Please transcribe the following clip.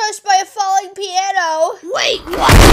crushed by a falling piano. Wait, what?